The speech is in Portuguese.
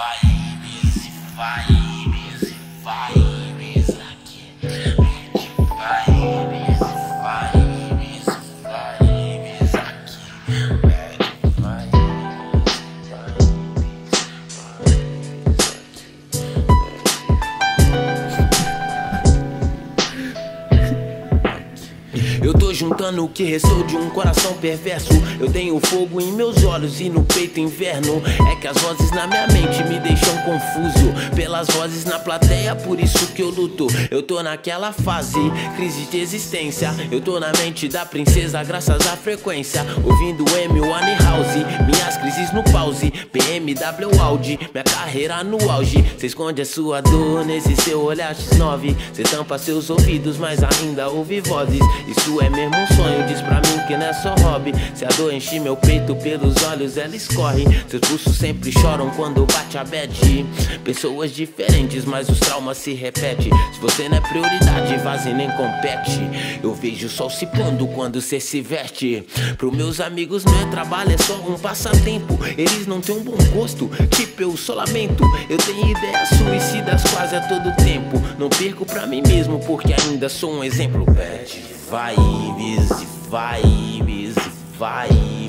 vibes, vibes, Eu tô juntando o que restou de um coração perverso. Eu tenho fogo em meus olhos e no peito inverno. É que as vozes na minha mente me deixam confuso. Pelas vozes na plateia, por isso que eu luto. Eu tô naquela fase, crise de existência. Eu tô na mente da princesa, graças à frequência. Ouvindo M One House, minhas crises no pause. BMW Audi, minha carreira no auge. Cê esconde a sua dor nesse seu olhar X9. Cê tampa seus ouvidos, mas ainda ouve vozes. Isso é mesmo um sonho, diz pra mim que não é só hobby. Se a dor enche meu peito pelos olhos, ela escorre. Seus pulsos sempre choram quando bate a bad. Pessoas diferentes, mas os traumas se repetem. Se você não é prioridade, vaze nem compete. Eu vejo o sol se pondo quando cê se veste. Pros meus amigos, é trabalho, é só um passatempo. Eles não têm um bom gosto, tipo eu só lamento. Eu tenho ideias suicidas quase a todo tempo. Não perco pra mim mesmo, porque ainda sou um exemplo. Bad vibes, vibes, vibes.